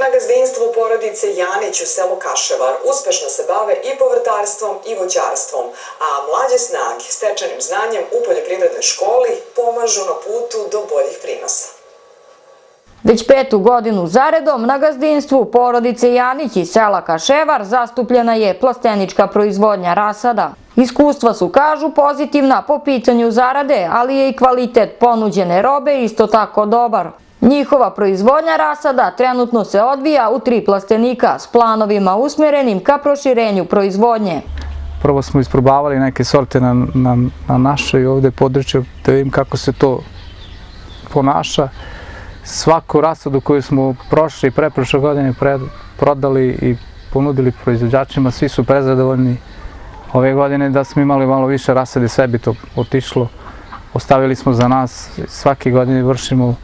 Na gazdinstvu porodice Janić u selu Kaševar uspešno se bave i povrtarstvom i voćarstvom, a mlađe snage stečenim znanjem u poljoprivrednoj školi pomažu na putu do boljih prinosa. Već petu godinu zaredom na gazdinstvu porodice Janić iz sela Kaševar zastupljena je plastenička proizvodnja rasada. Iskustva su, kažu, pozitivna po pitanju zarade, ali je i kvalitet ponuđene robe isto tako dobar. Njihova proizvodnja rasada trenutno se odvija u tri plastenika s planovima usmjerenim ka proširenju proizvodnje. Prvo smo isprobavali neke sorte na, na, na našoj ovde području da vidim kako se to ponaša. Svaku rasadu koju smo prošli i preprošle godine prodali i ponudili proizvođačima, svi su prezadovoljni. Ove godine da smo imali malo više rasade, sve bi to otišlo. Ostavili smo za nas, svake godine vršimo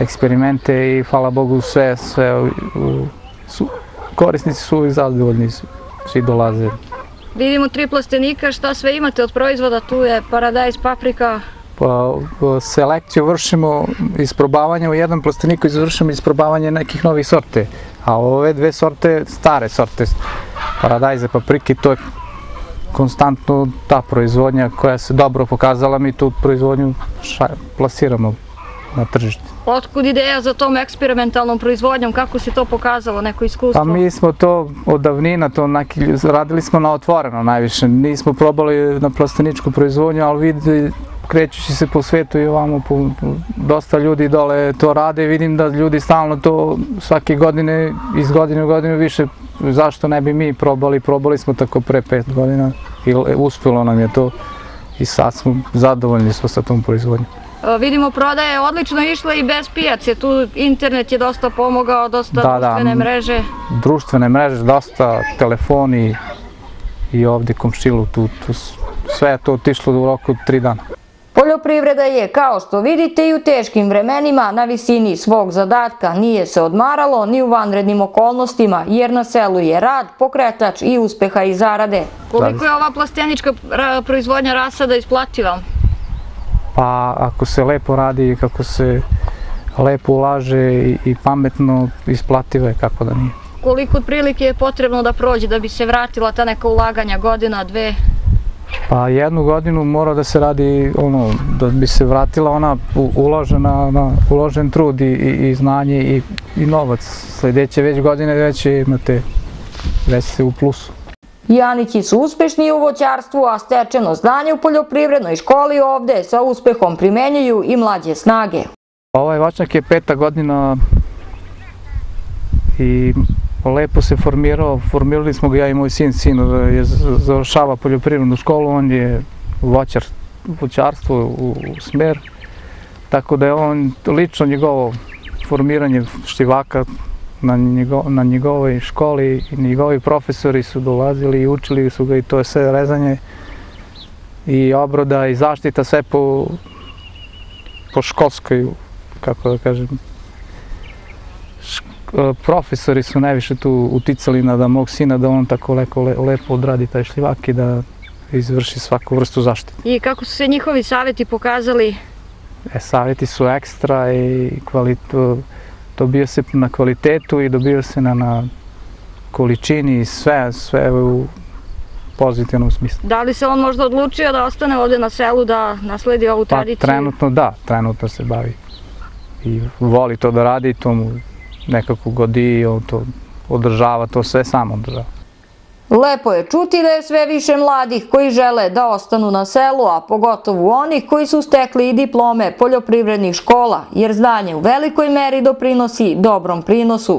eksperimente i hvala Bogu sve, sve su, korisnici su uvijek zadovoljni, svi dolaze. Vidimo tri plastenika, šta sve imate od proizvoda, tu je paradajz, paprika, Pa, selekciju vršimo isprobavanje u jednom plasteniku izvršimo isprobavanje nekih novih sorte. A ove dve sorte, stare sorte, paradajze, paprike, to je konstantno ta proizvodnja koja se dobro pokazala, mi tu proizvodnju plasiramo na tržište. Otkud ideja za tom eksperimentalnom proizvodnjom, kako se to pokazalo, neko iskustvo? Pa mi smo to od davnina, to neki, radili smo na otvoreno najviše, nismo probali na plasteničku proizvodnju, ali vidi, krećući se po svetu i ovamo, po, po, dosta ljudi dole to rade vidim da ljudi stalno to svake godine, iz godine u godinu više, zašto ne bi mi probali, probali smo tako pre pet godina i uspelo nam je to i sad smo zadovoljni smo sa tom proizvodnjom. E, vidimo prodaje je odlično išla i bez pijace, tu internet je dosta pomogao, dosta Da, da, društvene m, mreže. Društvene mreže, dosta telefoni i ovde komšilu, tu, tu, sve je to otišlo u roku tri dana. Poljoprivreda je, kao što vidite, i u teškim vremenima na visini svog zadatka nije se odmaralo ni u vanrednim okolnostima, jer na selu je rad, pokretač i uspeha i zarade. Koliko je ova plastenička proizvodnja rasada isplativa? Pa ako se lepo radi i kako se lepo ulaže i, i pametno isplative, kako da nije. Koliko otprilike je potrebno da prođe da bi se vratila ta neka ulaganja godina, dve? Pa jednu godinu mora da se radi ono, da bi se vratila ona uložena, na, uložen trud i, i, i znanje i, i novac. Sledeće već godine već imate, već ste u plusu. Janići su uspešni u voćarstvu, a stečeno znanje u poljoprivrednoj školi ovde sa uspehom primenjuju i mlađe snage. Ovaj voćnjak je peta godina i lepo se formirao, formirali smo ga ja i moj sin, sin je završava poljoprivrednu školu, on je voćar, voćarstvo u smer, tako da je on lično njegovo formiranje štivaka na, njego, na njegovoj školi i njegovi profesori su dolazili i učili su ga i to je sve rezanje i obroda i zaštita sve po, po školskoj, kako da kažem, e, profesori su najviše tu uticali na da mog sina da on tako lepo, le, lepo odradi taj šljivak i da izvrši svaku vrstu zaštite. I kako su se njihovi saveti pokazali? E, savjeti su ekstra i kvalito, dobio se na kvalitetu i dobio se na, na količini i sve, sve u pozitivnom smislu. Da li se on možda odlučio da ostane ovde na selu, da nasledi ovu Pa tradiciju? trenutno da, trenutno se bavi i voli to da radi, to mu nekako godi i on to održava, to sve sam održava. Lepo je čuti da je sve više mladih koji žele da ostanu na selu, a pogotovo onih koji su stekli i diplome poljoprivrednih škola, jer znanje u velikoj meri doprinosi dobrom prinosu.